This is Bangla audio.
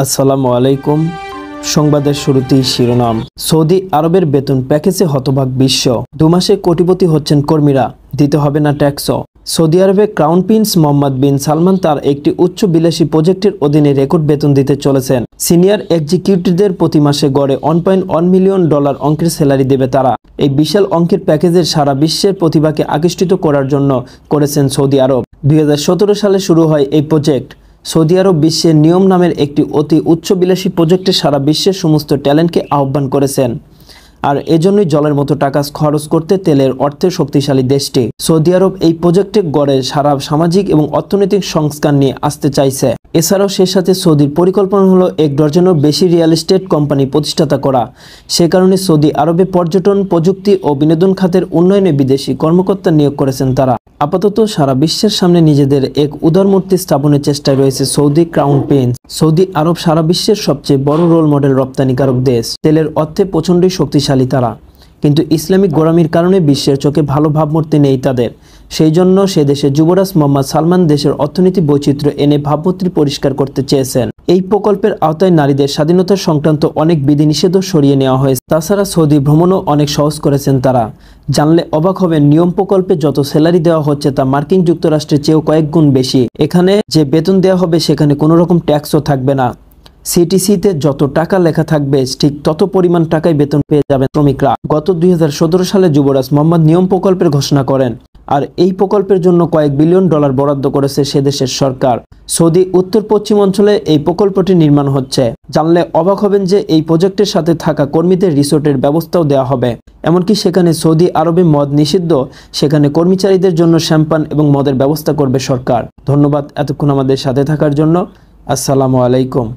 আসসালামু আলাইকুম। সংবাদের শুরুতেই শিরোনাম। সৌদি আরবের বেতন প্যাকেজে হতবাক বিশ্ব। দু মাসে কোটিপতি হচ্ছেন কর্মীরা। দিতে হবে না ট্যাক্সও। সৌদি আরবে crown prince Mohammed bin Salman তার একটি উচ্চ বিলাসী প্রজেক্টের অধীনে রেকর্ড বেতন দিতে চলেছেন। সিনিয়র এক্সিকিউটিভদের প্রতি মাসে গড়ে one point one million dollar অঙ্কের স্যালারি দেবে তারা। এই বিশাল অঙ্কের প্যাকেজের সারা বিশ্বের প্রতিভাকে আকৃষ্টিত করার জন্য করেছেন সৌদি আরব। দুই হাজার সতেরো সালে শুরু হয় এই প্রজেক্ট। সৌদি আরব বিশ্বে নিয়ম নামের একটি অতি উচ্চবিলাসী প্রজেক্টে সারা বিশ্বের সমস্ত ট্যালেন্টকে আহ্বান করেছেন। আর এজন্যই জলের মতো টাকা খরচ করতে তেলের অর্থে শক্তিশালী দেশটি। সৌদি আরব এই প্রজেক্টে গড়ে সারা সামাজিক এবং অর্থনৈতিক সংস্কার নিয়ে আসতে চাইছে। এছাড়াও সে সাথে সৌদির পরিকল্পনা হলো এক ডজনেরও বেশি রিয়েল এস্টেট কোম্পানি প্রতিষ্ঠাতা করা। সে কারণে সৌদি আরবে পর্যটন, প্রযুক্তি ও বিনোদন খাতের উন্নয়নে বিদেশি কর্মকর্তা নিয়োগ করেছেন তারা। আপাতত সারা বিশ্বের সামনে নিজেদের এক উদারমূর্তি স্থাপনের চেষ্টায় রয়েছে Saudi crown prince. Saudi Arab সারা বিশ্বের সবচেয়ে বড় রোল মডেল রপ্তানিকারক দেশ। তেলের অর্থে প্রচণ্ডই শক্তিশালী তারা। কিন্তু ইসলামিক গোড়ামির কারণে বিশ্বের চোখে ভালো ভাবমূর্তি নেই তাদের। সেই জন্য সে দেশে যুবরাজ মোহাম্মদ সালমান দেশের অর্থনীতি বৈচিত্র্য এনে ভাবমূর্তি পরিষ্কার করতে চেয়েছেন। এই প্রকল্পের আওতায় নারীদের স্বাধীনতা সংক্রান্ত অনেক বিধিনিষেধও সরিয়ে নেওয়া হয়েছে। তাছাড়া সৌদি ভ্রমণও অনেক সহজ করেছেন তারা। জানলে অবাক হবেন, নিয়ম প্রকল্পে যত স্যালারি দেওয়া হচ্ছে তা মার্কিন যুক্তরাষ্ট্রের চেয়েও কয়েক গুণ বেশি। এখানে যে বেতন দেওয়া হবে সেখানে কোনো রকম ট্যাক্সও থাকবে না। সিটিসিতে যত টাকা লেখা থাকবে, ঠিক তত পরিমাণ টাকায় বেতন পেয়ে যাবেন শ্রমিকরা। গত দুই হাজার সতেরো সালে যুবরাজ মোহাম্মদ নিয়ম প্রকল্পের ঘোষণা করেন। আর এই প্রকল্পের জন্য কয়েক বিলিয়ন ডলার বরাদ্দ করেছে সে দেশের সরকার। সৌদি উত্তর পশ্চিম অঞ্চলে এই প্রকল্পটি নির্মাণ হচ্ছে। জানলে অবাক হবেন যে এই প্রজেক্টের সাথে থাকা কর্মীদের রিসোর্টের ব্যবস্থাও দেওয়া হবে। এমনকি সেখানে সৌদি আরবে মদ নিষিদ্ধ, সেখানে কর্মচারীদের জন্য শ্যাম্পান এবং মদের ব্যবস্থা করবে সরকার। ধন্যবাদ এতক্ষণ আমাদের সাথে থাকার জন্য। আসসালামু আলাইকুম।